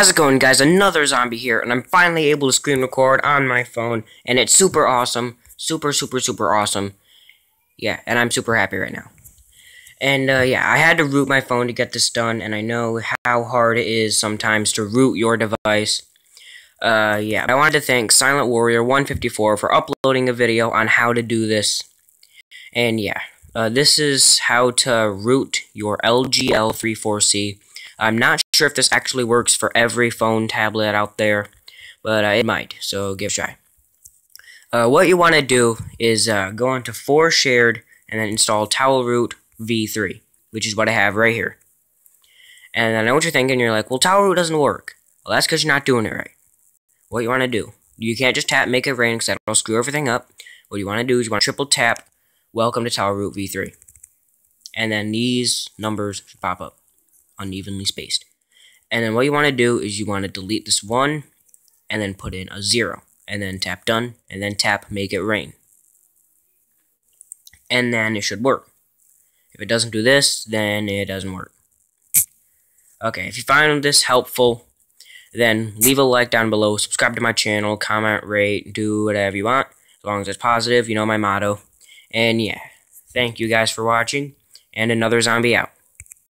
How's it going, guys? Another zombie here, and I'm finally able to screen record on my phone, and it's super awesome. Super, super, super awesome. Yeah, and I'm super happy right now. And, uh, yeah, I had to root my phone to get this done, and I know how hard it is sometimes to root your device. Uh, yeah, I wanted to thank Silent Warrior 154 for uploading a video on how to do this. And, yeah, uh, this is how to root your LG L34C. I'm not sure if this actually works for every phone tablet out there, but uh, it might, so give it a try. Uh, what you want to do is uh, go into four Shared and then install Taoroot v3, which is what I have right here. And I know what you're thinking, you're like, well, Taoroot doesn't work. Well, that's because you're not doing it right. What you want to do, you can't just tap Make It Rain because that'll screw everything up. What you want to do is you want to triple tap Welcome to Taoroot v3. And then these numbers should pop up, unevenly spaced. And then what you want to do is you want to delete this one and then put in a zero. And then tap done and then tap make it rain. And then it should work. If it doesn't do this, then it doesn't work. Okay, if you find this helpful, then leave a like down below, subscribe to my channel, comment, rate, do whatever you want, as long as it's positive, you know my motto. And yeah, thank you guys for watching, and another zombie out.